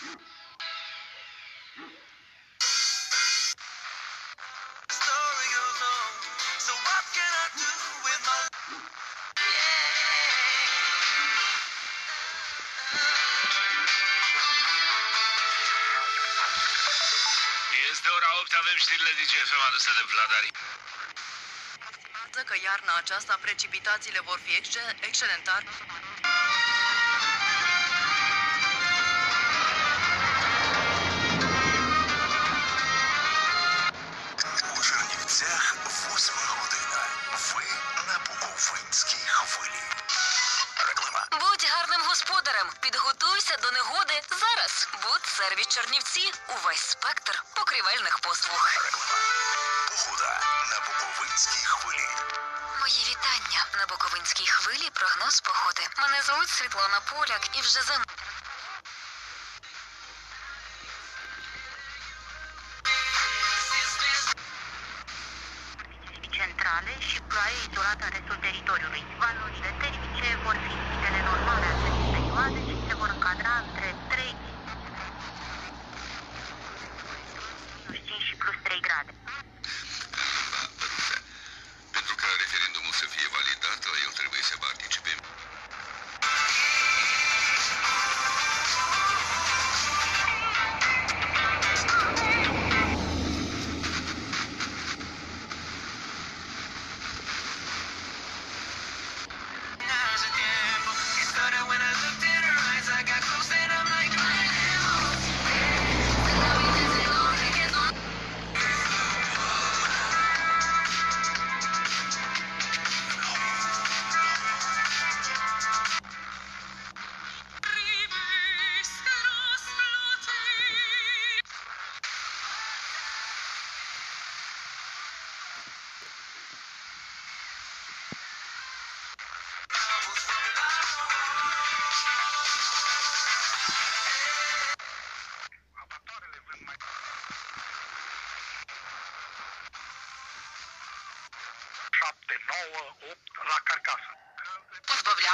Este ora 8, avem știrile DGFM aduse de Vladari. Că iarna aceasta precipitațiile vor fi excel- excelentare. торгівельних послуг. Погода на Буковинській хвилі. Мої вітання на Буковинській хвилі. Прогноз погоди. Мене звуть Світлана Поляк і вже зим. centrale și ploaie durată în restul teritoriului. Valurile termice vor fi Dragon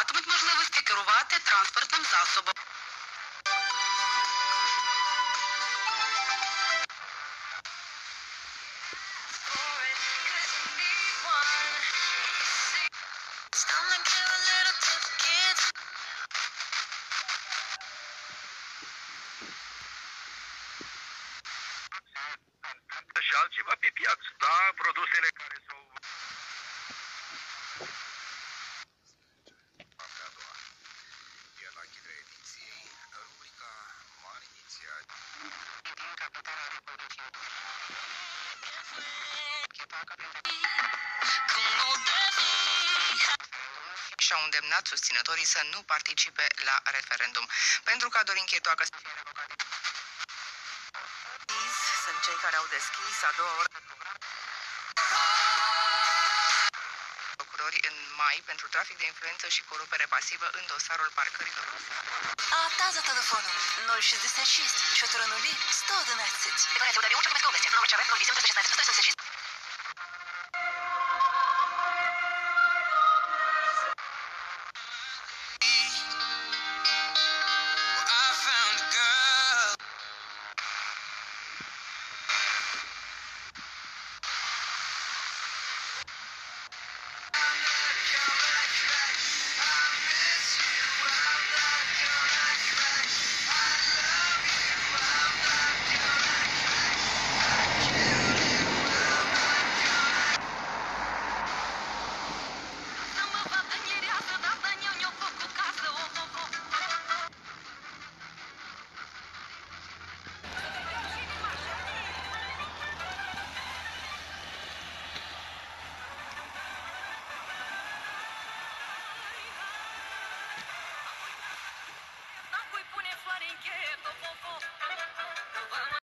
матимуть можливості керувати транспортним засобом. îndemnat susținătorii să nu participe la referendum. Pentru ca Dorin Chetoacă să fie revocat. Sunt cei care au deschis a doua oră procurori în mai pentru trafic de influență și corupere pasivă în dosarul parcărilor. Adaptează telefonul 066 400 111. Declarația de ucior, numesc 0 номер ЧВ 08 316 166